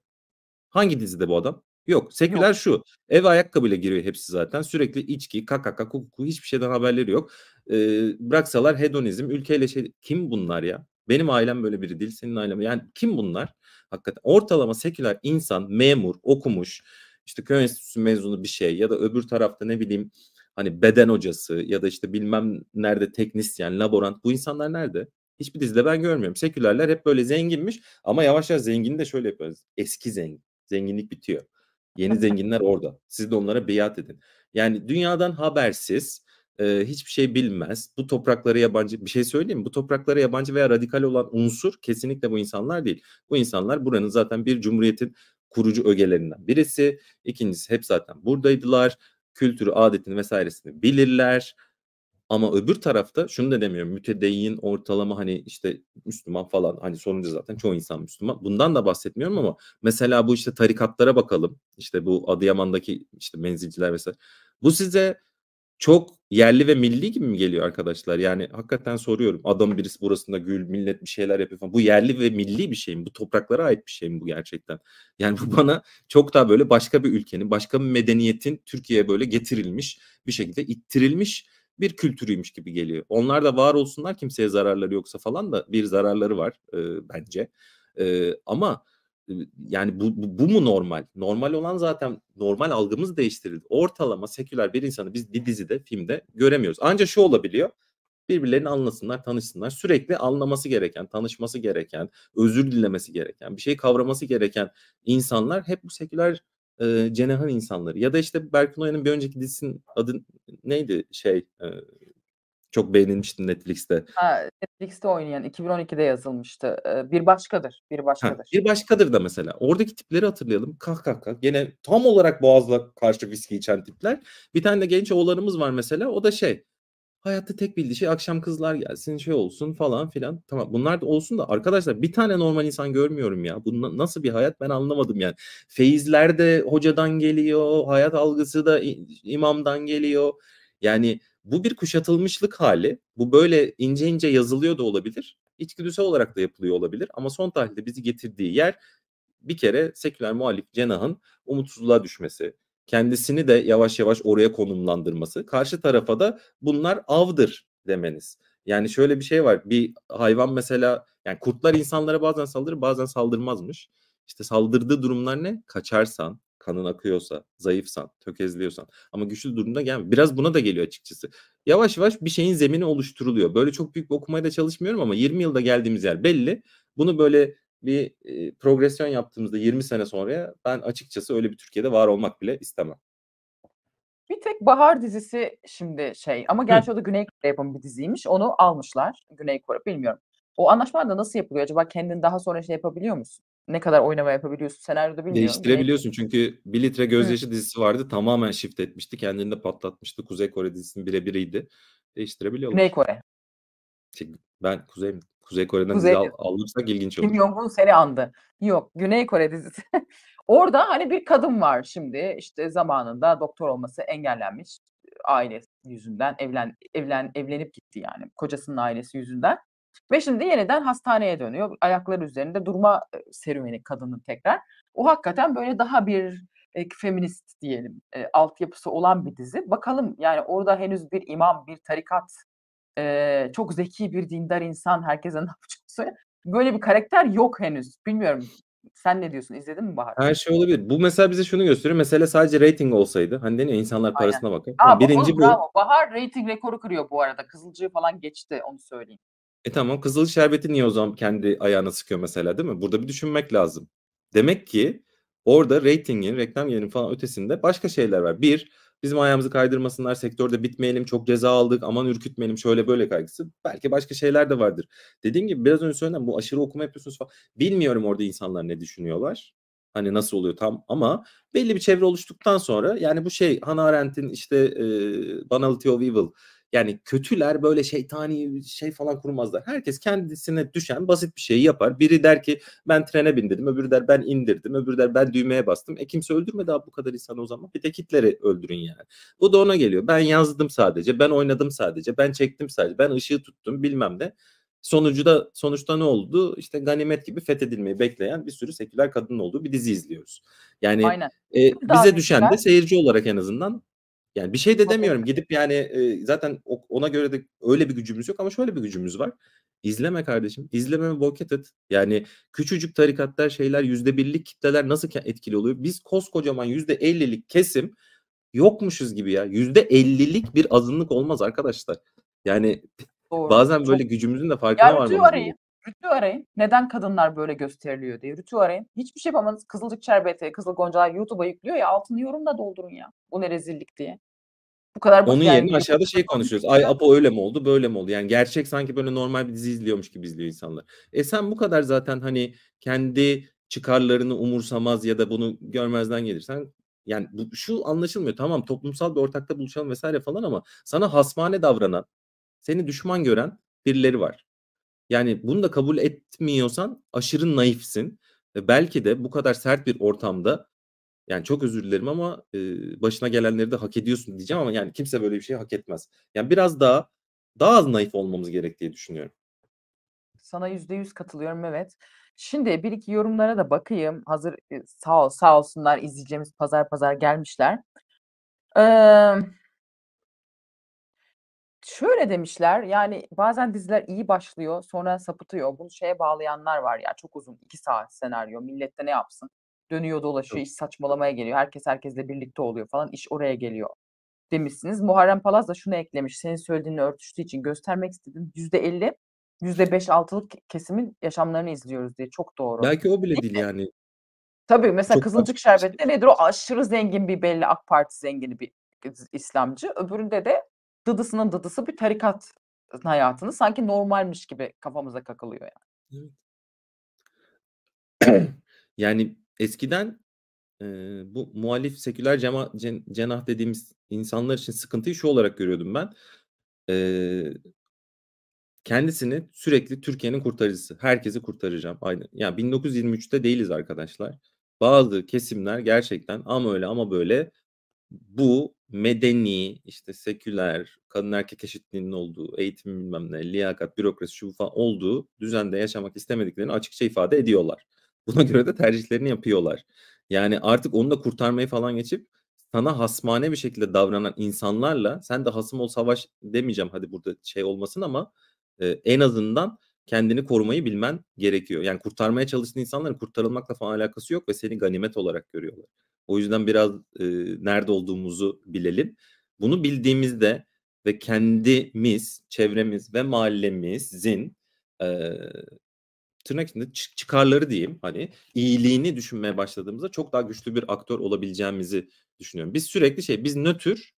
Hangi dizide bu adam? Yok. Seküler Yok. şu. Eve ayakkabıyla giriyor hepsi zaten. Sürekli içki, kakaka, kuku hiçbir şeyden haberleri yok. Ee, bıraksalar hedonizm, ülkeyle şey. Kim bunlar ya? Benim ailem böyle biri değil. Senin ailen. Yani kim bunlar? Hakikaten ortalama seküler insan, memur, okumuş, işte köy enstitüsü mezunu bir şey ya da öbür tarafta ne bileyim hani beden hocası ya da işte bilmem nerede teknisyen, laborant bu insanlar nerede? Hiçbir dizide ben görmüyorum. Sekülerler hep böyle zenginmiş ama yavaş yavaş zengini de şöyle yapıyoruz. Eski zengin. Zenginlik bitiyor. Yeni zenginler orada. Siz de onlara biat edin. Yani dünyadan habersiz, e, hiçbir şey bilmez. Bu topraklara yabancı bir şey söyleyeyim mi? Bu topraklara yabancı veya radikal olan unsur kesinlikle bu insanlar değil. Bu insanlar buranın zaten bir cumhuriyetin kurucu ögelerinden birisi. İkincisi hep zaten buradaydılar. Kültürü, adetini vesairesini bilirler. Ama öbür tarafta şunu da demiyorum. Mütedeyyin ortalama hani işte Müslüman falan hani sonunca zaten çoğu insan Müslüman. Bundan da bahsetmiyorum ama mesela bu işte tarikatlara bakalım. İşte bu Adıyaman'daki işte menzilciler vesaire. Bu size çok yerli ve milli gibi mi geliyor arkadaşlar? Yani hakikaten soruyorum. Adam birisi burasında gül, millet bir şeyler yapıyor falan. Bu yerli ve milli bir şey mi? Bu topraklara ait bir şey mi bu gerçekten? Yani bu bana çok daha böyle başka bir ülkenin, başka bir medeniyetin Türkiye'ye böyle getirilmiş, bir şekilde ittirilmiş bir kültürüymüş gibi geliyor. Onlar da var olsunlar kimseye zararları yoksa falan da bir zararları var e, bence. E, ama yani bu, bu, bu mu normal? Normal olan zaten normal algımız değiştirildi. Ortalama seküler bir insanı biz bir dizide, filmde göremiyoruz. Ancak şu olabiliyor. Birbirlerini anlasınlar, tanışsınlar. Sürekli anlaması gereken, tanışması gereken, özür dilemesi gereken, bir şey kavraması gereken insanlar hep bu seküler e, cenahın insanları. Ya da işte Berkun Oya'nın bir önceki dizisinin adı neydi şey e, çok beğenilmişti Netflix'te. Ha, Netflix'te oynayan 2012'de yazılmıştı. Bir başkadır. Bir başkadır. Ha, bir başkadır da mesela. Oradaki tipleri hatırlayalım. Kah kah kah. Gene tam olarak boğazla karşı viski içen tipler. Bir tane de genç oğlanımız var mesela. O da şey Hayatta tek bildiği şey akşam kızlar gelsin şey olsun falan filan. Tamam bunlar da olsun da arkadaşlar bir tane normal insan görmüyorum ya. Bu nasıl bir hayat ben anlamadım yani. Feyizler de hocadan geliyor. Hayat algısı da imamdan geliyor. Yani bu bir kuşatılmışlık hali. Bu böyle ince ince yazılıyor da olabilir. İçgüdüsel olarak da yapılıyor olabilir. Ama son tahlilde bizi getirdiği yer bir kere seküler muhalif cenahın umutsuzluğa düşmesi, kendisini de yavaş yavaş oraya konumlandırması. Karşı tarafa da bunlar avdır demeniz. Yani şöyle bir şey var. Bir hayvan mesela yani kurtlar insanlara bazen saldırır bazen saldırmazmış. İşte saldırdığı durumlar ne? Kaçarsan, kanın akıyorsa, zayıfsan, tökezliyorsan ama güçlü durumda gelmiyor. Biraz buna da geliyor açıkçası. Yavaş yavaş bir şeyin zemini oluşturuluyor. Böyle çok büyük bir okumaya da çalışmıyorum ama 20 yılda geldiğimiz yer belli. Bunu böyle bir e, progresyon yaptığımızda 20 sene sonra ben açıkçası öyle bir Türkiye'de var olmak bile istemem. Bir tek Bahar dizisi şimdi şey ama gerçi Hı. o da Güney Kore yapımı bir diziymiş. Onu almışlar Güney Kore bilmiyorum. O anlaşma da nasıl yapılıyor acaba? Kendin daha sonra şey yapabiliyor musun? Ne kadar oynama yapabiliyorsun? Senaryoda bilmiyorum. Değiştirebiliyorsun Güney... çünkü Bir Litre Gözyaşı Hı. dizisi vardı. Tamamen shift etmişti. Kendini de patlatmıştı. Kuzey Kore dizisinin birebiriydi. Değiştirebiliyorlar. Güney Kore. Ben Kuzey Kuzey Kore'den Kuzey... dizi al, alırsak ilginç olur. Kim Jong-un seni andı. Yok Güney Kore dizisi. Orada hani bir kadın var şimdi işte zamanında doktor olması engellenmiş aile yüzünden evlen evlen evlenip gitti yani kocasının ailesi yüzünden. Ve şimdi yeniden hastaneye dönüyor. Ayakları üzerinde durma serüveni kadının tekrar. O hakikaten böyle daha bir eee, feminist diyelim, eee, altyapısı olan bir dizi. Bakalım, yani, orada henüz bir imam, bir tarikat, eee, çok zeki bir dindar insan, herkese ne söyleyen, böyle bir karakter yok henüz. Bilmiyorum, sen ne diyorsun? İzledin mi Bahar? Her şey olabilir. Bu mesela bize şunu gösteriyor. Mesele sadece reyting olsaydı, hani deniyor insanlar Aynen. parasına bakar. A, Tamam, bak 1'inci o bu. bravo. Bahar reyting rekoru kırıyor bu arada. Kızılcık'ı falan geçti, onu söyleyeyim. E, tamam, Kızılcık Şerbeti niye o zaman kendi ayağına sıkıyor mesela, değil mi? Burada bir düşünmek lazım. Demek ki orada reytingin, reklam gelirinin falan ötesinde başka şeyler var. 1, bizim ayağımızı kaydırmasınlar, sektörde bitmeyelim, çok ceza aldık, aman ürkütmeyelim, şöyle böyle kaygısı. Belki başka şeyler de vardır. Dediğim gibi biraz önce söylenen bu aşırı okuma yapıyorsunuz falan. Bilmiyorum orada insanlar ne düşünüyorlar. Hani nasıl oluyor tam ama belli bir çevre oluştuktan sonra yani bu şey Hannah Arendt'in işte eee Banality of Evil yani kötüler böyle şeytani şey falan kurmazlar. Herkes kendisine düşen basit bir şeyi yapar. Biri der ki ben trene bindirdim, öbürü der ben indirdim, öbürü der ben düğmeye bastım. E kimse öldürmedi abi bu kadar insanı o zaman. Bir de Hitler'i öldürün yani. Bu da ona geliyor. Ben yazdım sadece, ben oynadım sadece, ben çektim sadece, ben ışığı tuttum bilmem ne. Sonucu da sonuçta ne oldu? İşte ganimet gibi fethedilmeyi bekleyen bir sürü seküler kadının olduğu bir dizi izliyoruz. Yani Aynen. e, bize düşen de seyirci olarak en azından yani bir şey de demiyorum. Gidip yani e, zaten ona göre de öyle bir gücümüz yok ama şöyle bir gücümüz var. İzleme kardeşim. İzlememe boket et. Yani küçücük tarikatlar şeyler yüzde birlik kitleler nasıl etkili oluyor? Biz koskocaman yüzde ellilik kesim yokmuşuz gibi ya. Yüzde ellilik bir azınlık olmaz arkadaşlar. Yani Doğru. bazen böyle Çok gücümüzün de farkına Ya Rütü'yü varmamız Rütü'yü arayın. Neden kadınlar böyle gösteriliyor diye. Rütü'yü arayın. Hiçbir şey yapamadınız. Kızılcık Şerbeti, Kızıl Goncalar YouTube'a yüklüyor ya altını yorum da doldurun ya. Bu ne rezillik diye. Bu kadar Onun yani yerine aşağıda YouTube'da şey konuşuyoruz. Ay. Apo öyle mi oldu, böyle mi oldu? Yani gerçek sanki böyle normal bir dizi izliyormuş gibi izliyor insanlar. E sen bu kadar zaten hani kendi çıkarlarını umursamaz ya da bunu görmezden gelirsen yani bu, şu anlaşılmıyor. Tamam toplumsal bir ortakta buluşalım vesaire falan ama sana hasmane davranan, seni düşman gören birileri var. Yani bunu da kabul etmiyorsan aşırı naifsin. Belki de bu kadar sert bir ortamda yani çok özür dilerim ama e, başına gelenleri de hak ediyorsun diyeceğim ama yani kimse böyle bir şey hak etmez. Yani biraz daha daha az naif olmamız gerek diye düşünüyorum. Sana %100 katılıyorum evet. Şimdi bir iki yorumlara da bakayım. Hazır sağ ol, sağ olsunlar izleyeceğimiz pazar pazar gelmişler. Eee Şöyle demişler, yani bazen diziler iyi başlıyor, sonra sapıtıyor. Bunu şeye bağlayanlar var ya, çok uzun 2 saat senaryo. Millet de ne yapsın? Dönüyor dolaşıyor, iş saçmalamaya geliyor. Herkes herkesle birlikte oluyor falan. iş oraya geliyor demişsiniz. Muharrem Palaz da şunu eklemiş. Senin söylediğinle örtüştüğü için göstermek istedim. %50, %5-6'lık kesimin yaşamlarını izliyoruz diye. Çok doğru. Belki o bile Değil yani. Tabii mesela Çok Kızılcık şey. Şerbeti'nde nedir o? Aşırı zengin bir belli AK Parti zengini bir İslamcı. Öbüründe de dıdısının dıdısı bir tarikat hayatını sanki normalmiş gibi kafamıza kakılıyor yani. Yani eskiden e, bu muhalif seküler cema, cen- cenah dediğimiz insanlar için sıkıntıyı şu olarak görüyordum ben. E, kendisini sürekli Türkiye'nin kurtarıcısı. Herkesi kurtaracağım. Aynı. Yani 1923'te değiliz arkadaşlar. Bazı kesimler gerçekten ama öyle ama böyle bu medeni, işte seküler, kadın erkek eşitliğinin olduğu, eğitim bilmem ne, liyakat, bürokrasi şu falan olduğu düzende yaşamak istemediklerini açıkça ifade ediyorlar. Buna göre de tercihlerini yapıyorlar. Yani artık onu da kurtarmayı falan geçip sana hasmane bir şekilde davranan insanlarla sen de hasım ol savaş demeyeceğim hadi burada şey olmasın ama e, en azından kendini korumayı bilmen gerekiyor. Yani kurtarmaya çalıştığın insanların kurtarılmakla falan alakası yok ve seni ganimet olarak görüyorlar. O yüzden biraz e, nerede olduğumuzu bilelim. Bunu bildiğimizde ve kendimiz, çevremiz ve mahallemizin e, tırnak içinde çı- çıkarları diyeyim hani iyiliğini düşünmeye başladığımızda çok daha güçlü bir aktör olabileceğimizi düşünüyorum. Biz sürekli şey biz nötr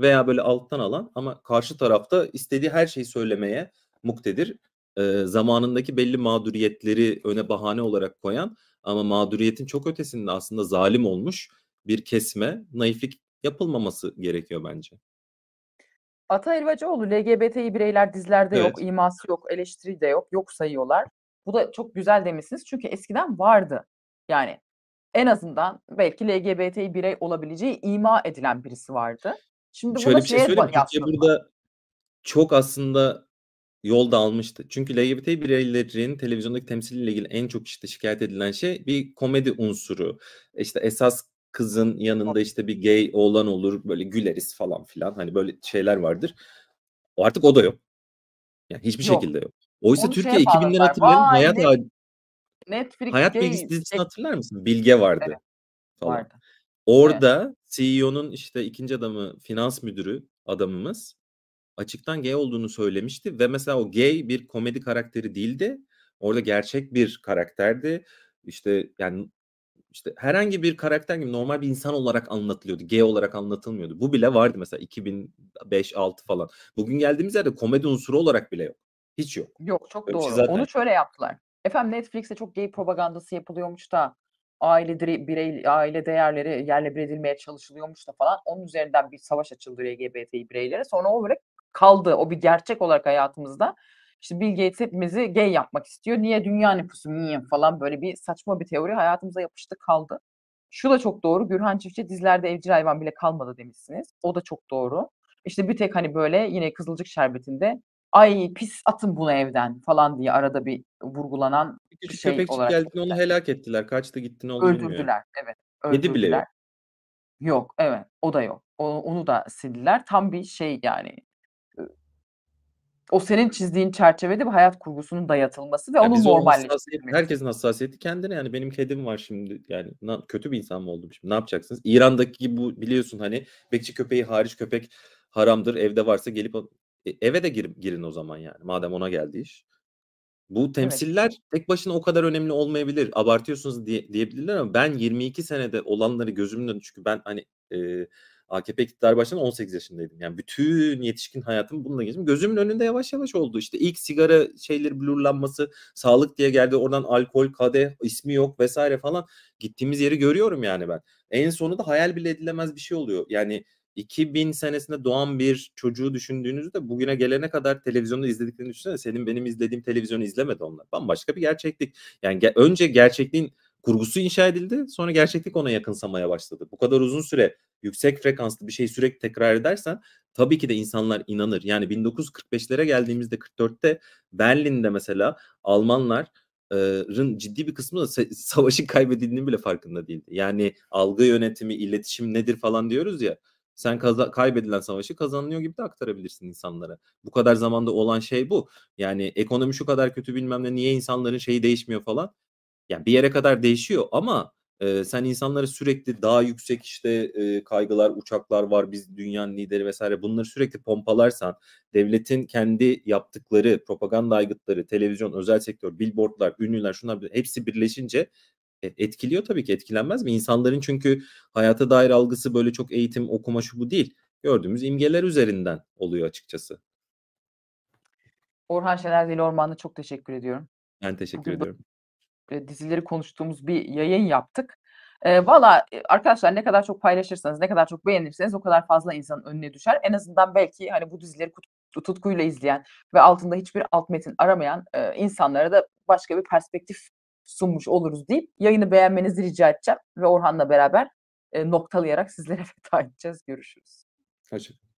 veya böyle alttan alan ama karşı tarafta istediği her şeyi söylemeye muktedir. Ee, zamanındaki belli mağduriyetleri öne bahane olarak koyan ama mağduriyetin çok ötesinde aslında zalim olmuş bir kesme naiflik yapılmaması gerekiyor bence. Ata Elvacıoğlu LGBTİ bireyler dizilerde Evet. yok, iması yok, eleştiri de yok, yok sayıyorlar. Bu da çok güzel demişsiniz çünkü eskiden vardı. Yani en azından belki LGBTİ birey olabileceği ima edilen birisi vardı. Şimdi Şöyle bir şey söyleyeyim. Türkiye burada çok aslında yol da almıştı. Çünkü LGBT bireylerin televizyondaki temsiliyle ilgili en çok işte şikayet edilen şey bir komedi unsuru. İşte esas kızın yanında işte bir gay oğlan olur böyle güleriz falan filan hani böyle şeyler vardır. O artık o da yok. Yani hiçbir Yok. şekilde yok. Oysa Onu Türkiye şeye 2000'leri bağladılar. hatırlayalım. Vay Hayat net Netflix Hayat gay Bilgisi dizisini şey hatırlar mısın? Bilge vardı Evet. falan. Vardı. Evet. Orada CEO'nun işte 2. adamı, finans müdürü adamımız açıktan gay olduğunu söylemişti ve mesela o gay bir komedi karakteri değildi. Orada gerçek bir karakterdi. İşte yani işte herhangi bir karakter gibi normal bir insan olarak anlatılıyordu. Gay olarak anlatılmıyordu. Bu bile vardı mesela 2005-6 falan. Bugün geldiğimiz yerde komedi unsuru olarak bile yok. Hiç yok. Yok çok Böyle bir şey doğru. zaten Onu şöyle yaptılar. Efendim Netflix'te çok gay propagandası yapılıyormuş da aile direy birey aile değerleri yerle bir edilmeye çalışılıyormuş da falan. Onun üzerinden bir savaş açıldı LGBTİ bireylere. Sonra o böyle kaldı. O bir gerçek olarak hayatımızda. İşte Bill Gates hepimizi gay yapmak istiyor. Niye dünya nüfusu niye falan böyle bir saçma bir teori hayatımıza yapıştı kaldı. Şu da çok doğru. Gürhan Çiftçi dizilerde evcil hayvan bile kalmadı demişsiniz. O da çok doğru. İşte bir tek hani böyle yine Kızılcık Şerbeti'nde ay pis atın bunu evden falan diye arada bir vurgulanan Bir şey köpekçik olarak geldi onu helak ettiler. Kaçtı gitti ne oldu. Öldürdüler. Evet. Kedi bile Öldürdüler. yok. Yok. Evet. O da yok. O onu da sildiler. Tam bir şey yani. O senin çizdiğin çerçevede bir hayat kurgusunun dayatılması ve Ya onun normalleştirilmesi. herkesin hassasiyeti kendine yani benim kedim var şimdi yani na kötü bir insan mı oldum şimdi ne yapacaksınız? İran'daki bu biliyorsun hani bekçi köpeği hariç köpek haramdır. Evde varsa gelip e eve de girip girin o zaman yani madem ona geldi iş. Bu Evet. temsiller tek başına o kadar önemli olmayabilir. Abartıyorsunuz diye diyebilirler ama ben 22 senede olanları gözümün önünde çünkü ben hani, eee, AKP iktidarı başında 18 yaşındaydım. Yani bütün yetişkin hayatımı bununla geçirdim. Gözümün önünde yavaş yavaş oldu. İşte ilk sigara şeyleri blurlanması, sağlık diye geldi. Oradan alkol, kadeh, ismi yok vs. falan. Gittiğimiz yeri görüyorum yani ben. En sonunda hayal bile edilemez bir şey oluyor. Yani 2000 senesinde doğan bir çocuğu düşündüğünüzde bugüne gelene kadar televizyonda izlediklerini düşünsene. Senin benim izlediğim televizyonu izlemedi onlar. Bambaşka bir gerçeklik. Yani ge önce gerçekliğin kurgusu inşa edildi. Sonra gerçeklik ona yakınsamaya başladı. Bu kadar uzun süre yüksek frekanslı bir şeyi sürekli tekrar edersen tabii ki de insanlar inanır. Yani 1945'lere geldiğimizde 44'te Berlin'de mesela Almanlar eee, rın ciddi bir kısmı savaşın kaybedildiğinin bile farkında değildi. Yani algı yönetimi, iletişim nedir falan diyoruz ya. Sen kaza kaybedilen savaşı kazanılıyor gibi de aktarabilirsin insanlara. Bu kadar zamanda olan şey bu. Yani ekonomi şu kadar kötü bilmem ne niye insanların şeyi değişmiyor falan. Ya bir yere kadar değişiyor ama, eee, sen insanlara sürekli daha yüksek işte, eee, kaygılar, uçaklar var, biz dünyanın lideri vs. bunları sürekli pompalarsan, devletin kendi yaptıkları propaganda aygıtları, televizyon, özel sektör, billboard'lar, ünlüler, şunlar hepsi birleşince e etkiliyor tabii ki. Etkilenmez mi? İnsanların çünkü hayata dair algısı böyle çok eğitim, okuma, şu bu değil. Gördüğümüz imgeler üzerinden oluyor açıkçası. Orhan Şener Deli Orman'a çok teşekkür ediyorum. Ben teşekkür Bugün ediyorum. Böyle dizileri konuştuğumuz bir yayın yaptık. Eee, valla, eee, arkadaşlar ne kadar çok paylaşırsanız, ne kadar çok beğenirseniz o kadar fazla insanın önüne düşer. En azından belki hani bu dizileri kut tutkuyla izleyen ve altında hiçbir alt metin aramayan, eee, insanlara da başka bir perspektif sunmuş oluruz deyip yayını beğenmenizi rica edeceğim ve Orhan'la beraber, eee, noktalayarak sizlere veda edeceğiz. Görüşürüz. Hoşça